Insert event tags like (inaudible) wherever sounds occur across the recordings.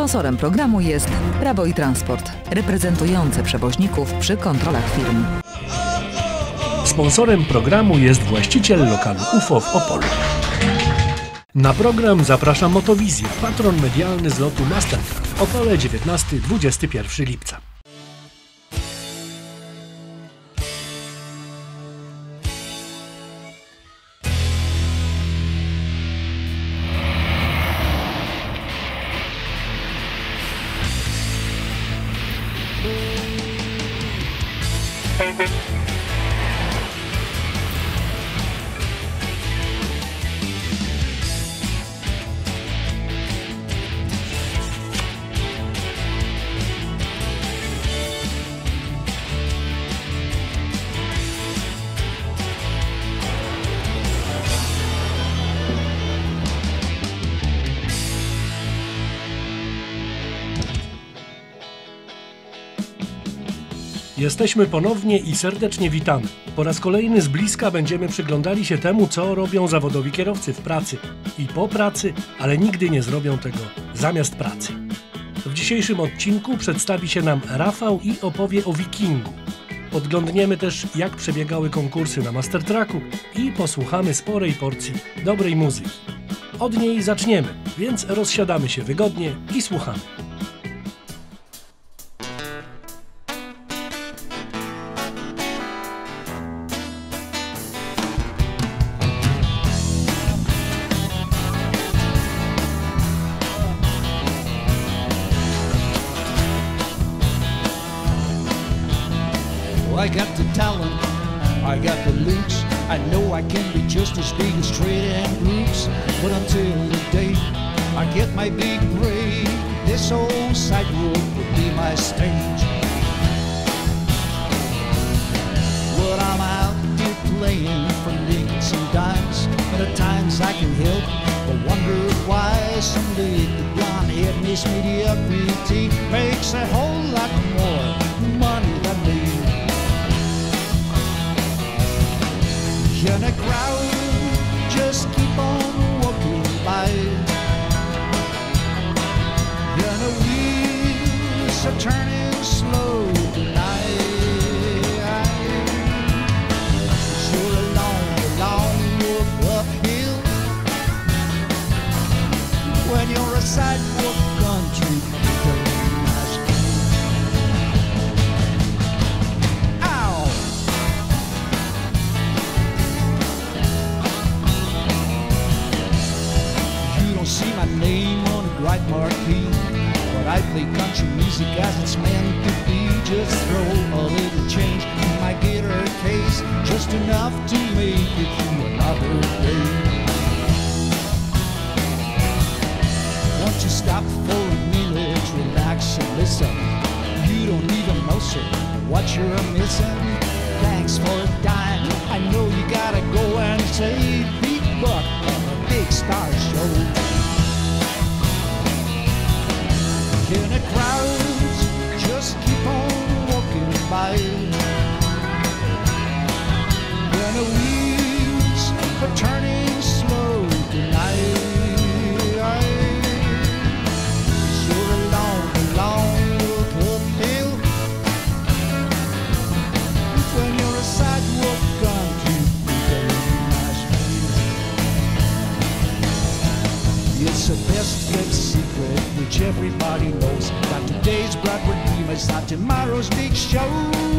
Sponsorem programu jest Prawo i Transport, reprezentujące przewoźników przy kontrolach firm. Sponsorem programu jest właściciel lokalu UFO w Opolu. Na program zaprasza Motowizja, patron medialny z lotu Mastercard. Opole 19-21 lipca. Jesteśmy ponownie i serdecznie witamy. Po raz kolejny z bliska będziemy przyglądali się temu, co robią zawodowi kierowcy w pracy i po pracy, ale nigdy nie zrobią tego zamiast pracy. W dzisiejszym odcinku przedstawi się nam Rafał i opowie o Wikingu. Podglądniemy też, jak przebiegały konkursy na Mastertracku i posłuchamy sporej porcji dobrej muzyki. Od niej zaczniemy, więc rozsiadamy się wygodnie i słuchamy. I got the talent, I got the looks. I know I can be just as big as straight and roots. But until the day I get my big break, this old sidewalk will be my stage. But I'm out here playing for nickels and dimes, and at times I can help but wonder why someday the blonde head Miss Mediocrity makes a whole lot more And a crowd just keep on walking by. And the wheels are turning slow In the everybody knows that today's Broadway dream is not tomorrow's big shows.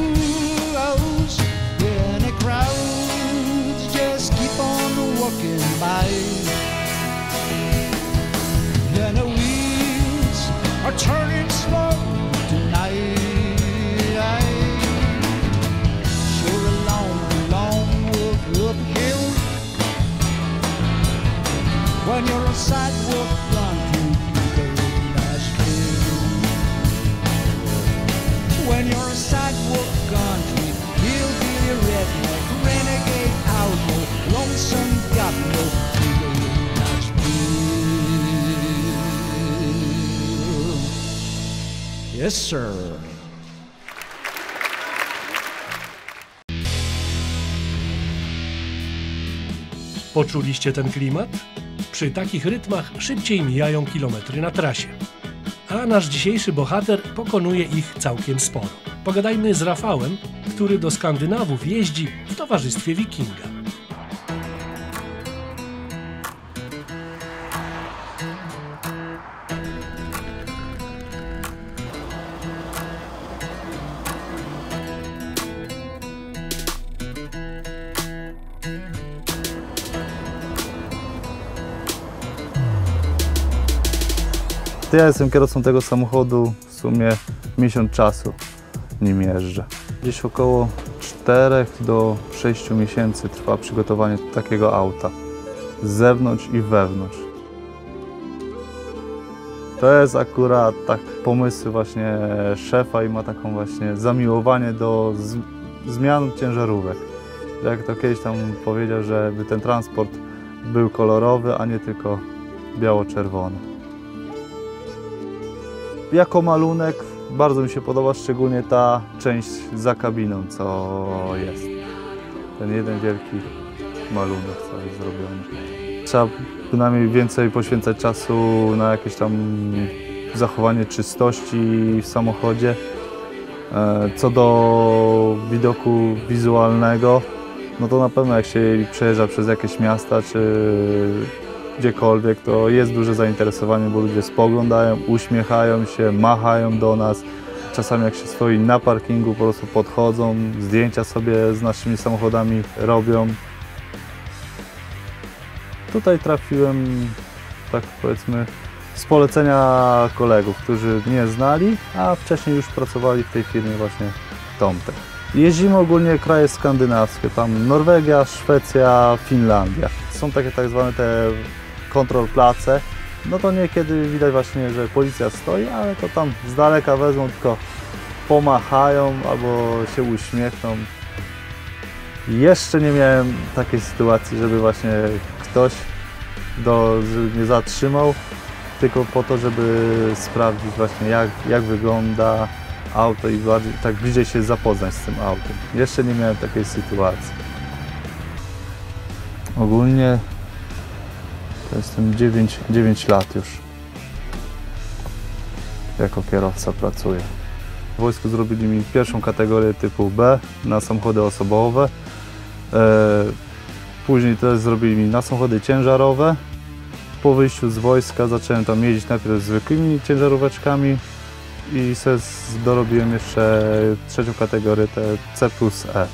Yes, sir. Poczuliście ten klimat? Przy takich rytmach szybciej mijają kilometry na trasie. a nasz dzisiejszy bohater pokonuje ich całkiem sporo. Pogadajmy z Rafałem, który do Skandynawów jeździ w towarzystwie wikinga. Ja jestem kierowcą tego samochodu w sumie miesiąc czasu nim jeżdżę. Gdzieś około 4 do 6 miesięcy trwa przygotowanie takiego auta. Z zewnątrz i wewnątrz. To jest akurat tak pomysł właśnie szefa i ma taką właśnie zamiłowanie do zmian ciężarówek. Jak to kiedyś tam powiedział, żeby ten transport był kolorowy, a nie tylko biało-czerwony. Jako malunek bardzo mi się podoba szczególnie ta część za kabiną, co jest. Ten jeden wielki malunek, jest zrobiony. Trzeba przynajmniej więcej poświęcać czasu na jakieś tam zachowanie czystości w samochodzie. E, Co do widoku wizualnego, no to na pewno jak się przejeżdża przez jakieś miasta czy gdziekolwiek, to jest duże zainteresowanie, bo ludzie spoglądają, uśmiechają się, machają do nas. Czasami jak się stoi na parkingu, po prostu podchodzą, zdjęcia sobie z naszymi samochodami robią. Tutaj trafiłem, tak powiedzmy, z polecenia kolegów, którzy mnie znali, a wcześniej już pracowali w tej firmie właśnie Tomtek. Jeździmy ogólnie kraje skandynawskie, tam Norwegia, Szwecja, Finlandia. Są takie tak zwane te kontrol place. No to niekiedy widać właśnie, że policja stoi, ale to tam z daleka wezmą, tylko pomachają albo się uśmiechną. Jeszcze nie miałem takiej sytuacji, żeby właśnie ktoś do, żeby mnie zatrzymał, tylko po to, żeby sprawdzić właśnie jak, jak wygląda auto i bardziej, tak bliżej się zapoznać z tym autem. Jeszcze nie miałem takiej sytuacji. Ogólnie to jestem 9, 9 lat już. Jako kierowca pracuję. W wojsku zrobili mi pierwszą kategorię typu B na samochody osobowe. E, Później też zrobili mi na samochody ciężarowe. Po wyjściu z wojska zacząłem tam jeździć najpierw zwykłymi ciężaróweczkami i z- dorobiłem jeszcze trzecią kategorię, te C plus E.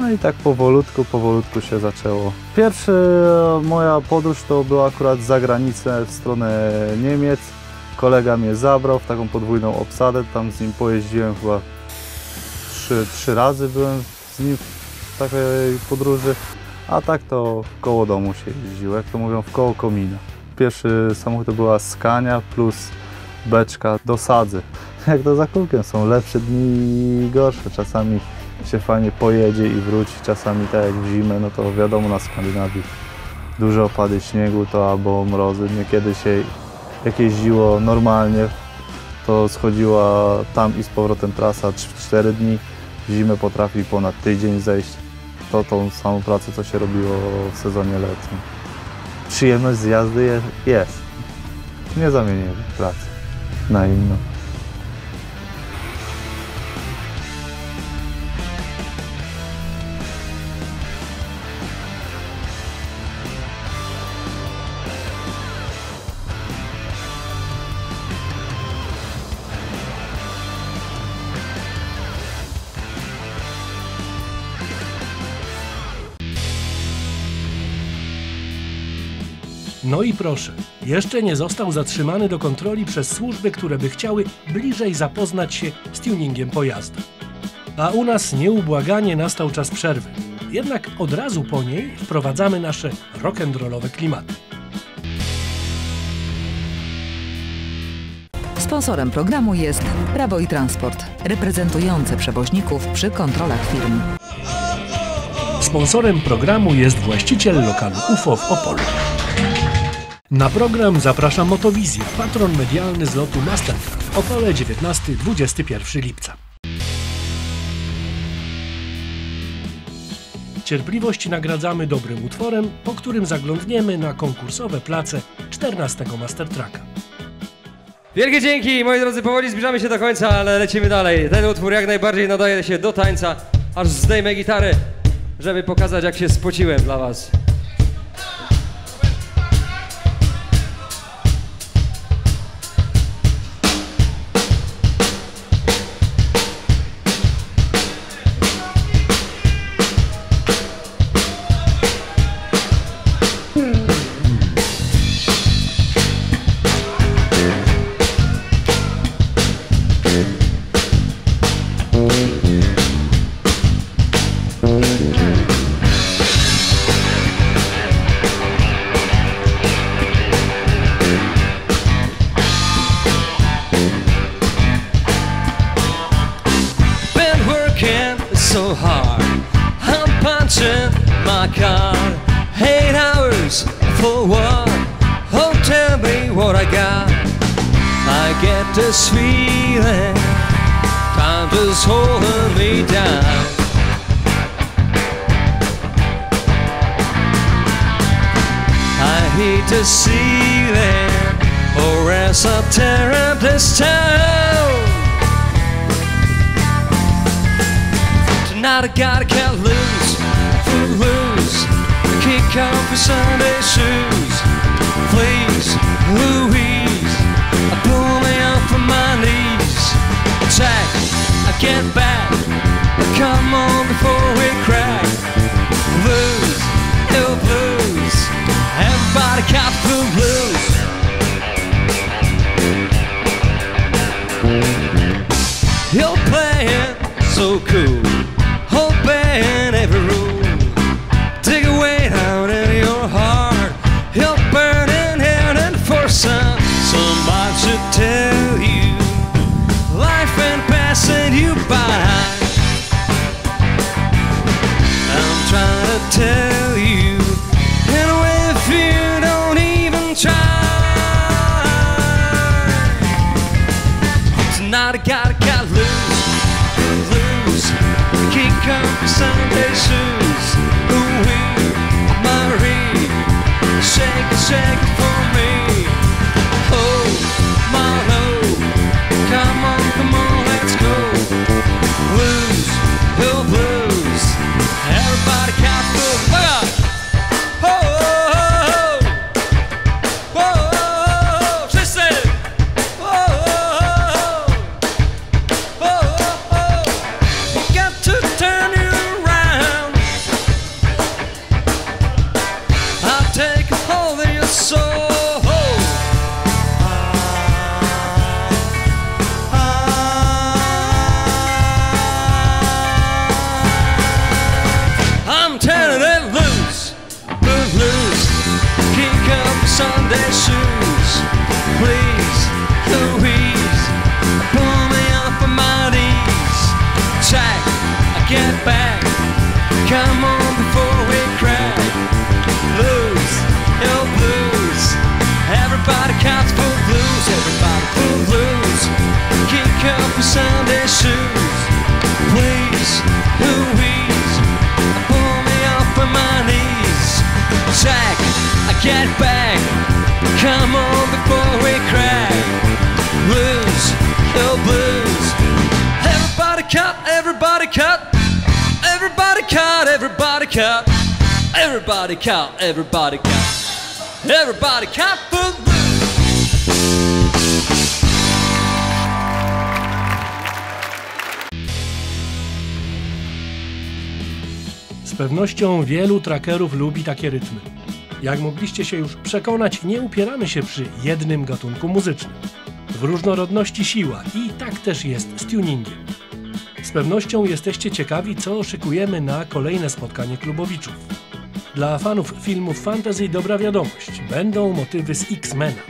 No i tak powolutku, powolutku się zaczęło. Pierwsza moja podróż to była akurat za granicę w stronę Niemiec. Kolega mnie zabrał w taką podwójną obsadę, tam z nim pojeździłem chyba trzy, trzy razy byłem z nim w takiej podróży, a tak to koło domu się jeździło, jak to mówią, w koło komina. Pierwszy samochód to była Scania plus beczka do sadzy. (laughs) Jak to za kółkiem są lepsze dni i gorsze. Czasami się fajnie pojedzie i wróci, czasami tak jak w zimę, no to wiadomo na Skandynawii duże opady śniegu to albo mrozy. Niekiedy się jak jeździło normalnie, to schodziła tam i z powrotem trasa 4 dni. W zimę potrafi ponad tydzień zejść. To tą samą pracę, co się robiło w sezonie letnim. Przyjemność z jazdy je- jest. Nie zamienię pracy na inną. No i proszę, jeszcze nie został zatrzymany do kontroli przez służby, które by chciały bliżej zapoznać się z tuningiem pojazdu. A u nas nieubłaganie nastał czas przerwy. Jednak od razu po niej wprowadzamy nasze rock'n'rollowe klimaty. Sponsorem programu jest Prawo i Transport, reprezentujące przewoźników przy kontrolach firm. Sponsorem programu jest właściciel lokalu UFO w Opolu. Na program zaprasza Motowizja, patron medialny z lotu Mastercraft. Opole 19-21 lipca. Cierpliwość nagradzamy dobrym utworem, po którym zaglądniemy na konkursowe place 14 Mastertracka. Wielkie dzięki, moi drodzy, powoli zbliżamy się do końca, ale lecimy dalej. Ten utwór jak najbardziej nadaje się do tańca, aż zdejmę gitarę, żeby pokazać jak się spociłem dla was. Gotta cut loose, foot loose. Kick off your Sunday shoes. Please, Louise, I pull me up from my knees. Attack, I get back. Come on before we crack. Blues, ill blues. Everybody got the blues. I gotta got loose, loose. Kick up Sunday shoes. Ooh, Marie, shake shake Sunday shoes, please, Louise. Pull me up on my knees. Jack, I get back. Come on before we crack. Blues, oh blues. Everybody cut, everybody cut. Everybody cut, everybody cut. Everybody cut, everybody cut. Everybody cut for pewnością wielu trackerów lubi takie rytmy. Jak mogliście się już przekonać, nie upieramy się przy jednym gatunku muzycznym. W różnorodności siła i tak też jest z tuningiem. Z pewnością jesteście ciekawi, co szykujemy na kolejne spotkanie klubowiczów. Dla fanów filmów fantasy dobra wiadomość. Będą motywy z X-Mena.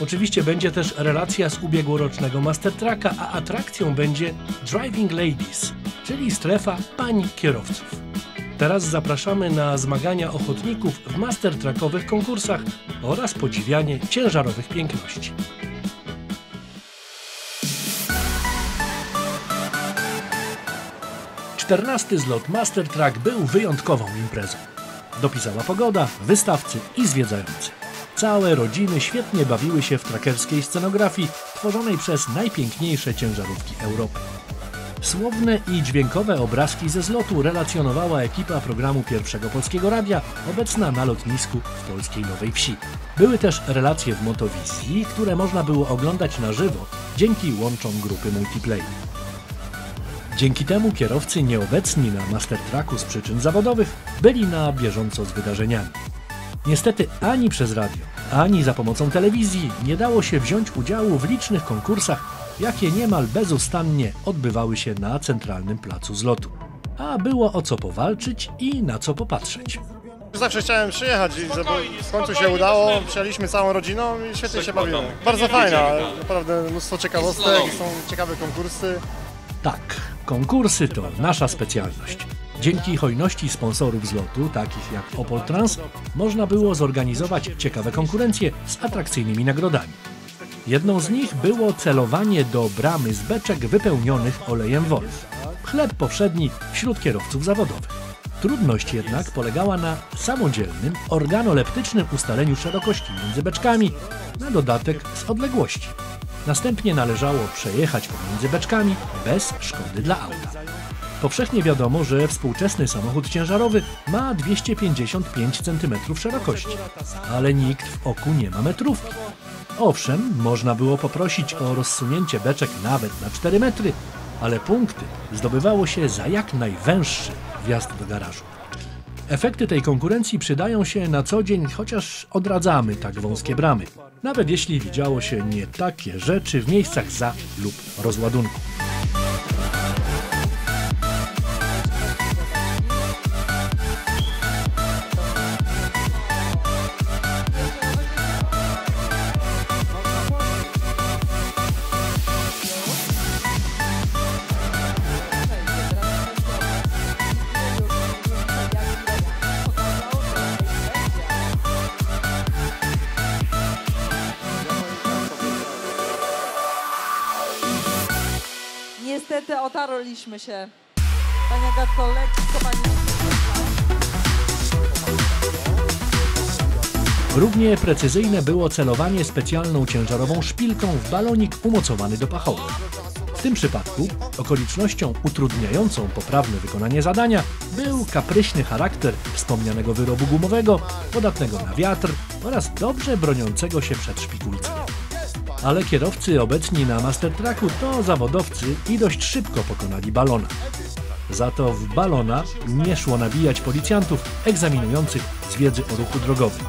Oczywiście będzie też relacja z ubiegłorocznego Mastertracka, a atrakcją będzie Driving Ladies, czyli strefa pań kierowców. Teraz zapraszamy na zmagania ochotników w mastertrackowych konkursach oraz podziwianie ciężarowych piękności. Czternasty zlot Master Track był wyjątkową imprezą. Dopisała pogoda, wystawcy i zwiedzający. Całe rodziny świetnie bawiły się w trakerskiej scenografii tworzonej przez najpiękniejsze ciężarówki Europy. Słowne i dźwiękowe obrazki ze zlotu relacjonowała ekipa programu Pierwszego Polskiego Radia, obecna na lotnisku w polskiej Nowej Wsi. Były też relacje w Motowizji, które można było oglądać na żywo dzięki łączom grupy Multiplay. Dzięki temu kierowcy nieobecni na Mastertracku z przyczyn zawodowych byli na bieżąco z wydarzeniami. Niestety ani przez radio, ani za pomocą telewizji nie dało się wziąć udziału w licznych konkursach, jakie niemal bezustannie odbywały się na centralnym placu zlotu. A było o co powalczyć i na co popatrzeć. Zawsze chciałem przyjechać i żeby w końcu się udało. Przyjechaliśmy całą rodziną i świetnie się bawimy. Bardzo fajna, naprawdę mnóstwo ciekawostek, są ciekawe konkursy. Tak, konkursy to nasza specjalność. Dzięki hojności sponsorów zlotu, takich jak Opol Trans, można było zorganizować ciekawe konkurencje z atrakcyjnymi nagrodami. Jedną z nich było celowanie do bramy z beczek wypełnionych olejem Wolf. Chleb powszedni wśród kierowców zawodowych. Trudność jednak polegała na samodzielnym, organoleptycznym ustaleniu szerokości między beczkami, na dodatek z odległości. Następnie należało przejechać pomiędzy beczkami bez szkody dla auta. Powszechnie wiadomo, że współczesny samochód ciężarowy ma 255 cm szerokości, ale nikt w oku nie ma metrówki. Owszem, można było poprosić o rozsunięcie beczek nawet na 4 metry, ale punkty zdobywało się za jak najwęższy wjazd do garażu. Efekty tej konkurencji przydają się na co dzień, chociaż odradzamy tak wąskie bramy, nawet jeśli widziało się nie takie rzeczy w miejscach za lub rozładunku. Otarliśmy się. Pani Agatko, lekko pani... Równie precyzyjne było celowanie specjalną ciężarową szpilką w balonik umocowany do pachołka. W tym przypadku okolicznością utrudniającą poprawne wykonanie zadania był kapryśny charakter wspomnianego wyrobu gumowego, podatnego na wiatr oraz dobrze broniącego się przed szpikulcem. Ale kierowcy obecni na Mastertracku to zawodowcy i dość szybko pokonali balona. Za to w balona nie szło nabijać policjantów egzaminujących z wiedzy o ruchu drogowym.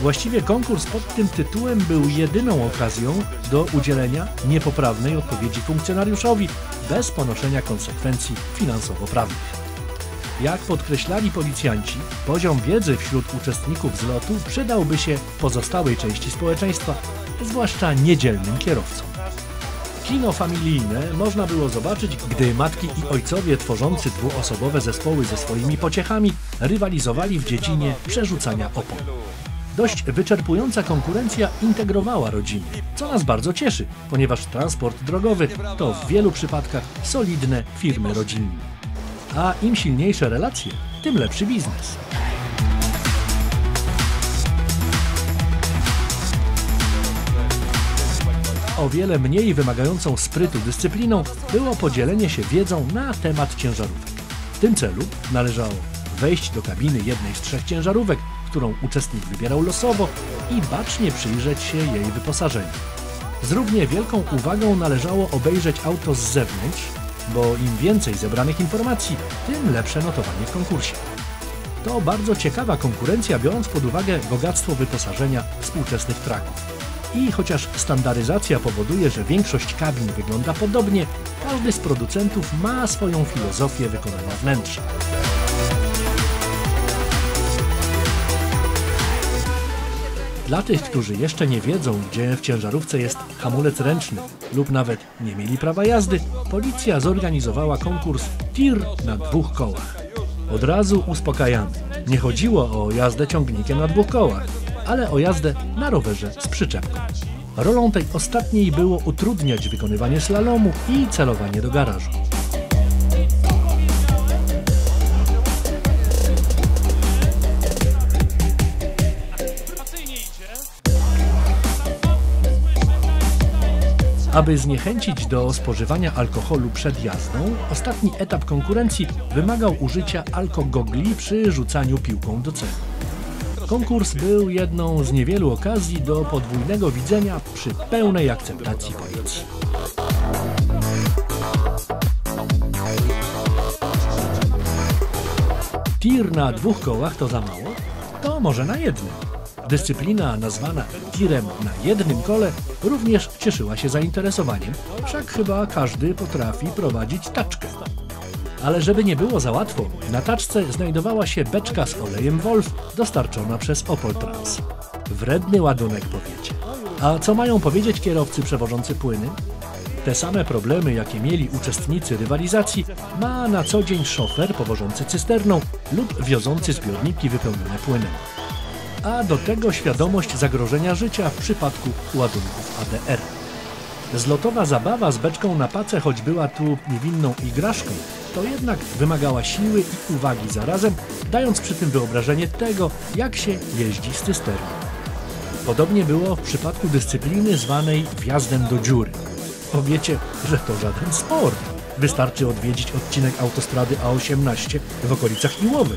Właściwie konkurs pod tym tytułem był jedyną okazją do udzielenia niepoprawnej odpowiedzi funkcjonariuszowi bez ponoszenia konsekwencji finansowo-prawnych. Jak podkreślali policjanci, poziom wiedzy wśród uczestników zlotu przydałby się pozostałej części społeczeństwa, zwłaszcza niedzielnym kierowcom. Kino familijne można było zobaczyć, gdy matki i ojcowie tworzący dwuosobowe zespoły ze swoimi pociechami rywalizowali w dziedzinie przerzucania opon. Dość wyczerpująca konkurencja integrowała rodziny, co nas bardzo cieszy, ponieważ transport drogowy to w wielu przypadkach solidne firmy rodzinne. A im silniejsze relacje, tym lepszy biznes. O wiele mniej wymagającą sprytu dyscypliną było podzielenie się wiedzą na temat ciężarówek. W tym celu należało wejść do kabiny jednej z trzech ciężarówek, którą uczestnik wybierał losowo i bacznie przyjrzeć się jej wyposażeniu. Z równie wielką uwagą należało obejrzeć auto z zewnątrz, bo im więcej zebranych informacji, tym lepsze notowanie w konkursie. To bardzo ciekawa konkurencja, biorąc pod uwagę bogactwo wyposażenia współczesnych traków. I chociaż standaryzacja powoduje, że większość kabin wygląda podobnie, każdy z producentów ma swoją filozofię wykonania wnętrza. Dla tych, którzy jeszcze nie wiedzą, gdzie w ciężarówce jest hamulec ręczny lub nawet nie mieli prawa jazdy, policja zorganizowała konkurs TIR na dwóch kołach. Od razu uspokajamy. Nie chodziło o jazdę ciągnikiem na dwóch kołach, ale o jazdę na rowerze z przyczepką. Rolą tej ostatniej było utrudniać wykonywanie slalomu i celowanie do garażu. Aby zniechęcić do spożywania alkoholu przed jazdą, ostatni etap konkurencji wymagał użycia alkogogli przy rzucaniu piłką do celu. Konkurs był jedną z niewielu okazji do podwójnego widzenia przy pełnej akceptacji policji. Tir na dwóch kołach to za mało? To może na jednym. Dyscyplina nazwana tirem na jednym kole również cieszyła się zainteresowaniem, wszak chyba każdy potrafi prowadzić taczkę. Ale żeby nie było za łatwo, na taczce znajdowała się beczka z olejem Wolf dostarczona przez Opol Trans. Wredny ładunek powiecie. A co mają powiedzieć kierowcy przewożący płyny? Te same problemy, jakie mieli uczestnicy rywalizacji, ma na co dzień szofer powożący cysterną lub wiozący zbiorniki wypełnione płynem. A do tego świadomość zagrożenia życia w przypadku ładunków ADR. Zlotowa zabawa z beczką na pace, choć była tu niewinną igraszką, to jednak wymagała siły i uwagi zarazem, dając przy tym wyobrażenie tego, jak się jeździ z cysterną. Podobnie było w przypadku dyscypliny zwanej wjazdem do dziury. Powiecie, że to żaden sport. Wystarczy odwiedzić odcinek autostrady A18 w okolicach Iłowy.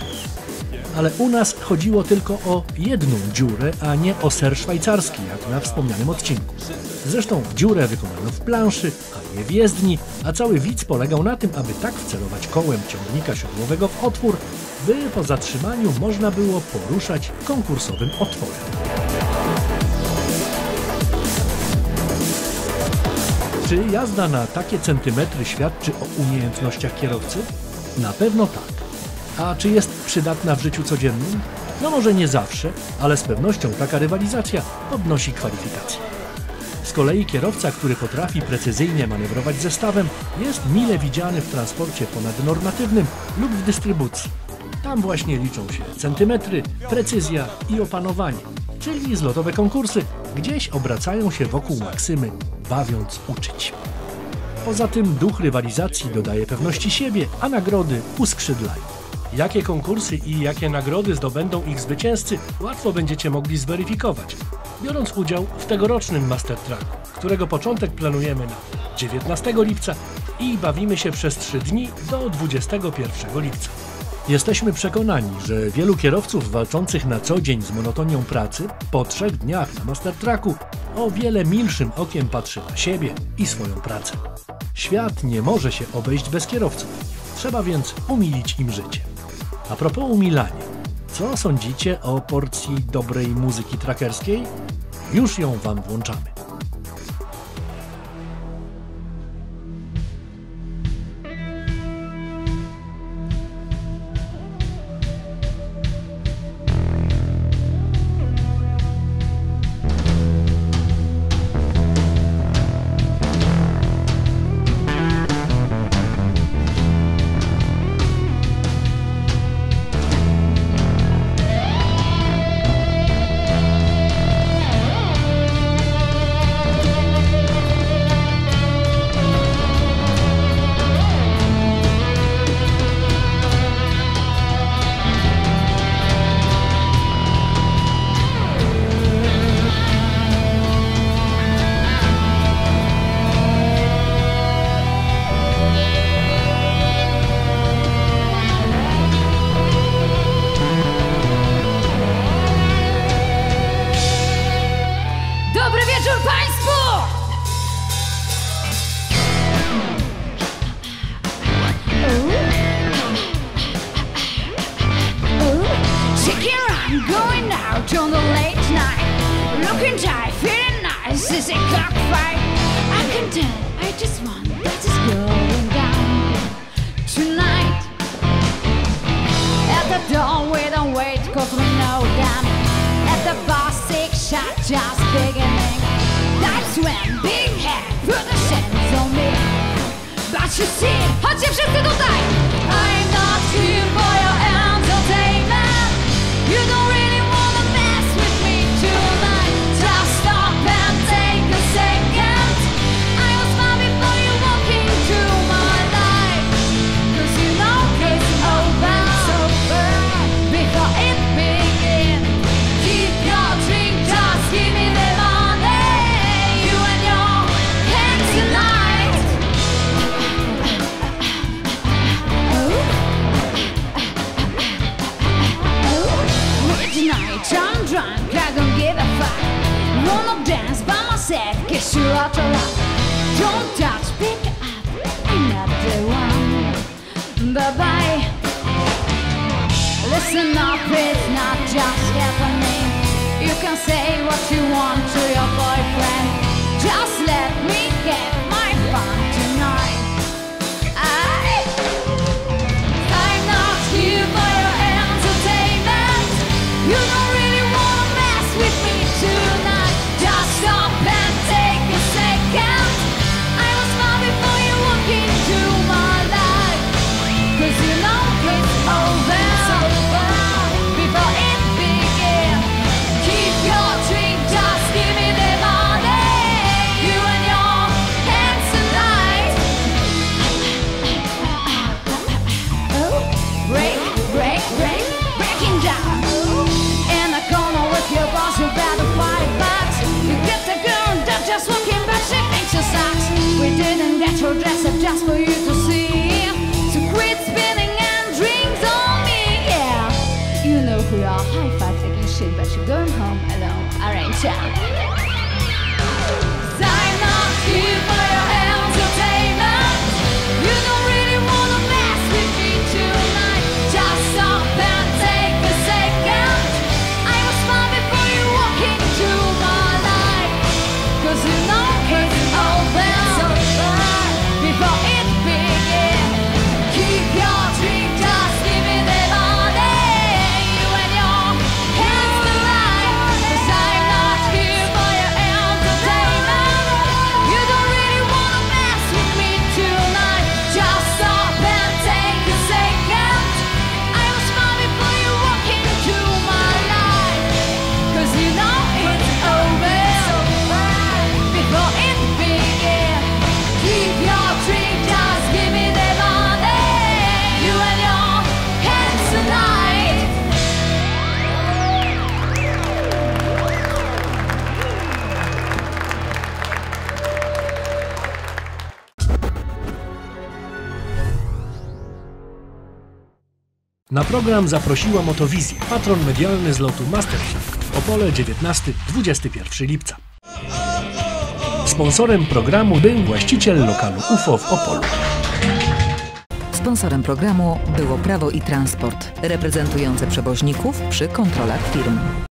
Ale u nas chodziło tylko o jedną dziurę, a nie o ser szwajcarski, jak na wspomnianym odcinku. Zresztą dziurę wykonano w planszy, a nie w jezdni, a cały widz polegał na tym, aby tak wcelować kołem ciągnika siodłowego w otwór, by po zatrzymaniu można było poruszać konkursowym otworem. Czy jazda na takie centymetry świadczy o umiejętnościach kierowcy? Na pewno tak. A czy jest przydatna w życiu codziennym? No może nie zawsze, ale z pewnością taka rywalizacja podnosi kwalifikacje. Z kolei kierowca, który potrafi precyzyjnie manewrować zestawem, jest mile widziany w transporcie ponadnormatywnym lub w dystrybucji. Tam właśnie liczą się centymetry, precyzja i opanowanie, czyli zlotowe konkursy gdzieś obracają się wokół maksymy bawiąc uczyć. Poza tym duch rywalizacji dodaje pewności siebie, a nagrody uskrzydlają. Jakie konkursy i jakie nagrody zdobędą ich zwycięzcy, łatwo będziecie mogli zweryfikować, biorąc udział w tegorocznym Master Tracku, którego początek planujemy na 19 lipca i bawimy się przez 3 dni do 21 lipca. Jesteśmy przekonani, że wielu kierowców walczących na co dzień z monotonią pracy po trzech dniach na Master Tracku o wiele milszym okiem patrzy na siebie i swoją pracę. Świat nie może się obejść bez kierowców. Trzeba więc umilić im życie. A propos umilania, co sądzicie o porcji dobrej muzyki trackerskiej? Już ją wam włączamy. Just beginning. That's when big head put the hands on me. But you see, chodźcie wszyscy tutaj bye bye. Listen up, it's not just happening. You can say what you want to your boyfriend. Just program zaprosiła Motowizję, patron medialny z lotu Masterchef. Opole 19-21 lipca. Sponsorem programu był właściciel lokalu UFO w Opolu. Sponsorem programu było Prawo i Transport, reprezentujące przewoźników przy kontrolach firm.